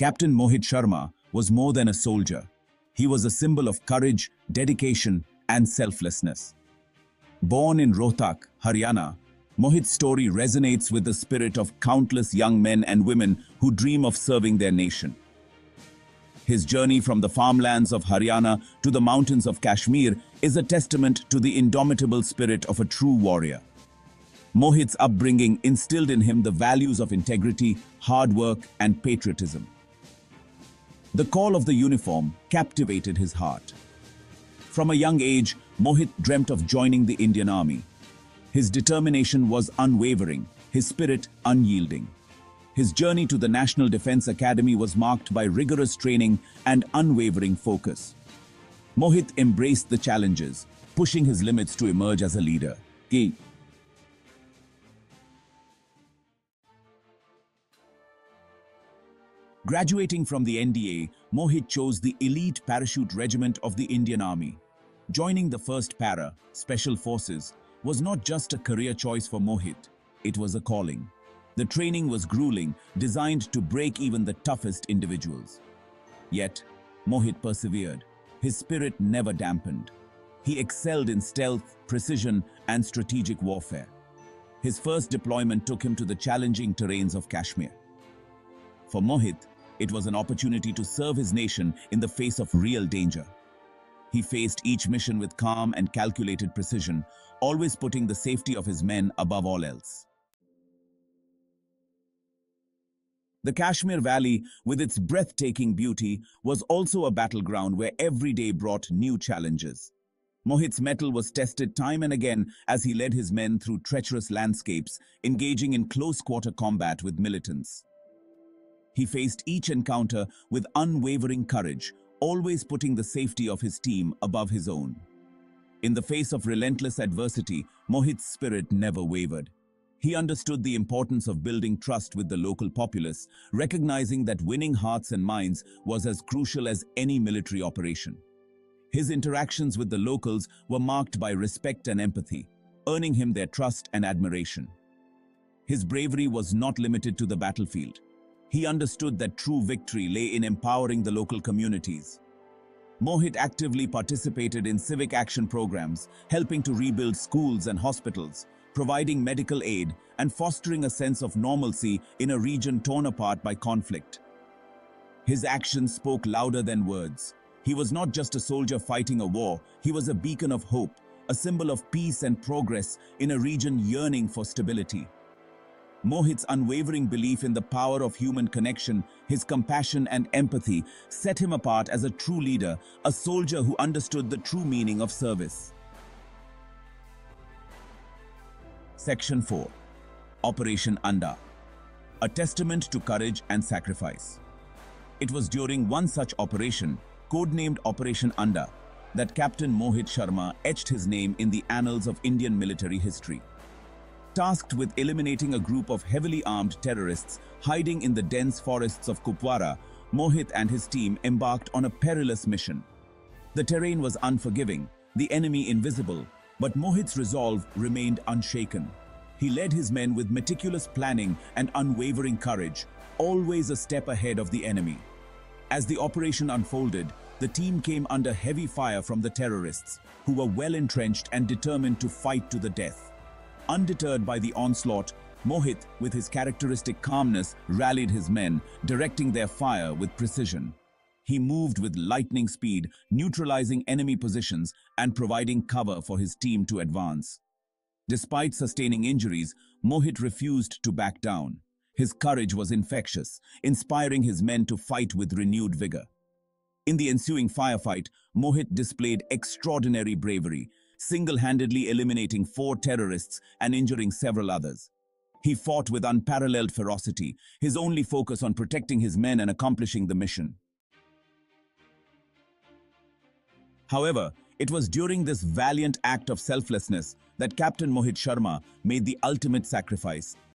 Captain Mohit Sharma was more than a soldier. He was a symbol of courage, dedication, and selflessness. Born in Rohtak, Haryana, Mohit's story resonates with the spirit of countless young men and women who dream of serving their nation. His journey from the farmlands of Haryana to the mountains of Kashmir is a testament to the indomitable spirit of a true warrior. Mohit's upbringing instilled in him the values of integrity, hard work, and patriotism. The call of the uniform captivated his heart. From a young age, Mohit dreamt of joining the Indian Army. His determination was unwavering, his spirit unyielding. His journey to the National Defense Academy was marked by rigorous training and unwavering focus. Mohit embraced the challenges, pushing his limits to emerge as a leader. Graduating from the NDA, Mohit chose the elite parachute regiment of the Indian Army. Joining the 1st Para, Special Forces, was not just a career choice for Mohit, it was a calling. The training was grueling, designed to break even the toughest individuals. Yet, Mohit persevered. His spirit never dampened. He excelled in stealth, precision, and strategic warfare. His first deployment took him to the challenging terrains of Kashmir. For Mohit, it was an opportunity to serve his nation in the face of real danger. He faced each mission with calm and calculated precision, always putting the safety of his men above all else. The Kashmir Valley, with its breathtaking beauty, was also a battleground where every day brought new challenges. Mohit's mettle was tested time and again as he led his men through treacherous landscapes, engaging in close-quarter combat with militants. He faced each encounter with unwavering courage, always putting the safety of his team above his own. In the face of relentless adversity, Mohit's spirit never wavered. He understood the importance of building trust with the local populace, recognizing that winning hearts and minds was as crucial as any military operation. His interactions with the locals were marked by respect and empathy, earning him their trust and admiration. His bravery was not limited to the battlefield. He understood that true victory lay in empowering the local communities. Mohit actively participated in civic action programs, helping to rebuild schools and hospitals, providing medical aid, and fostering a sense of normalcy in a region torn apart by conflict. His actions spoke louder than words. He was not just a soldier fighting a war, he was a beacon of hope, a symbol of peace and progress in a region yearning for stability. Mohit's unwavering belief in the power of human connection, his compassion and empathy set him apart as a true leader, a soldier who understood the true meaning of service. Section 4 Operation Anda A testament to courage and sacrifice. It was during one such operation, codenamed Operation Anda, that Captain Mohit Sharma etched his name in the annals of Indian military history. Tasked with eliminating a group of heavily armed terrorists hiding in the dense forests of Kupwara, Mohit and his team embarked on a perilous mission. The terrain was unforgiving, the enemy invisible, but Mohit's resolve remained unshaken. He led his men with meticulous planning and unwavering courage, always a step ahead of the enemy. As the operation unfolded, the team came under heavy fire from the terrorists, who were well entrenched and determined to fight to the death. Undeterred by the onslaught, Mohit, with his characteristic calmness, rallied his men, directing their fire with precision. He moved with lightning speed, neutralizing enemy positions and providing cover for his team to advance. Despite sustaining injuries, Mohit refused to back down. His courage was infectious, inspiring his men to fight with renewed vigor. In the ensuing firefight, Mohit displayed extraordinary bravery, single-handedly eliminating four terrorists and injuring several others. He fought with unparalleled ferocity, his only focus on protecting his men and accomplishing the mission. However, it was during this valiant act of selflessness that Captain Mohit Sharma made the ultimate sacrifice,